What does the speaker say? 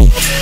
Música